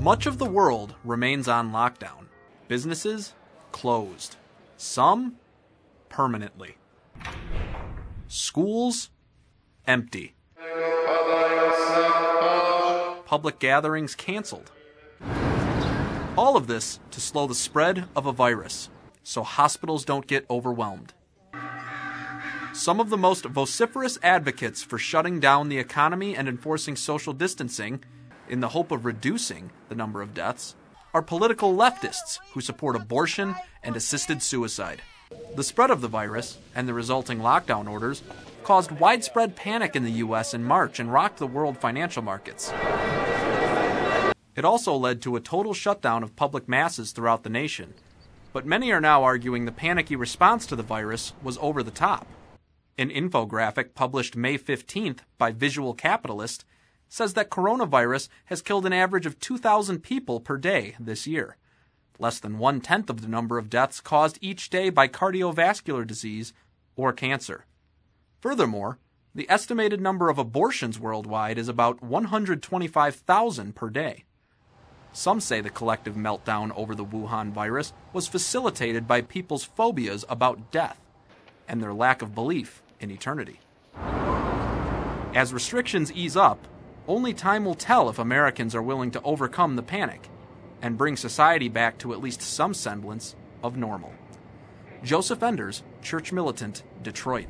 Much of the world remains on lockdown. Businesses closed. Some permanently. Schools empty. Public gatherings canceled. All of this to slow the spread of a virus so hospitals don't get overwhelmed. Some of the most vociferous advocates for shutting down the economy and enforcing social distancing in the hope of reducing the number of deaths are political leftists who support abortion and assisted suicide. The spread of the virus and the resulting lockdown orders caused widespread panic in the U.S. in March and rocked the world financial markets. It also led to a total shutdown of public masses throughout the nation. But many are now arguing the panicky response to the virus was over the top. An infographic published May 15th by Visual Capitalist says that coronavirus has killed an average of 2,000 people per day this year, less than one tenth of the number of deaths caused each day by cardiovascular disease or cancer. Furthermore, the estimated number of abortions worldwide is about 125,000 per day. Some say the collective meltdown over the Wuhan virus was facilitated by people's phobias about death and their lack of belief in eternity. As restrictions ease up, only time will tell if Americans are willing to overcome the panic and bring society back to at least some semblance of normal. Joseph Enders, Church Militant, Detroit.